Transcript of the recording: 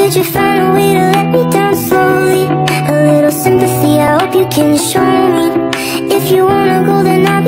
Could you find a way to let me down slowly? A little sympathy, I hope you can show me If you wanna go then I